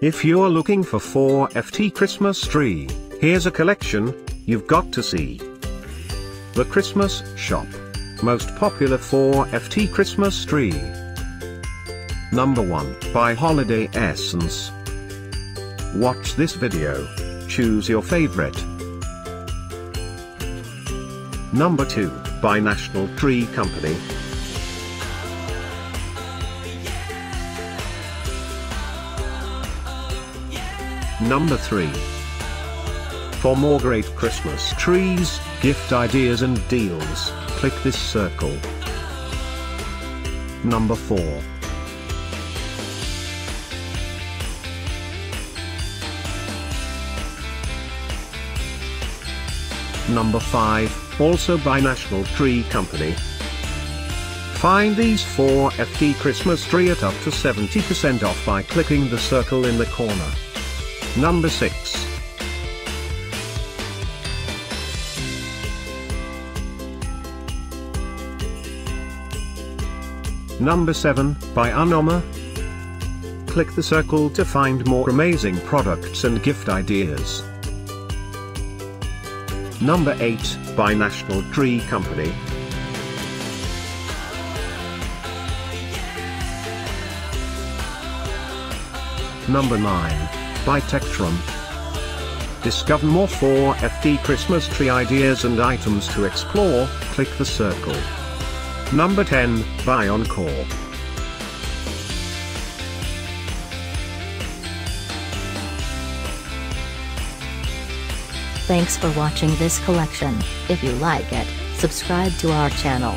If you're looking for 4FT Christmas tree, here's a collection you've got to see. The Christmas Shop. Most popular 4FT Christmas tree. Number 1 by Holiday Essence. Watch this video. Choose your favorite. Number 2 by National Tree Company. Number 3. For more great Christmas trees, gift ideas and deals, click this circle. Number 4. Number 5, also by National Tree Company. Find these 4 FT Christmas tree at up to 70% off by clicking the circle in the corner. Number 6. Number 7, by Unomor. Click the circle to find more amazing products and gift ideas. Number 8, by National Tree Company. Number 9, by Tektrum. Discover more 4FT Christmas tree ideas and items to explore, click the circle. Number 10, by Encore. Thanks for watching this collection. If you like it, subscribe to our channel.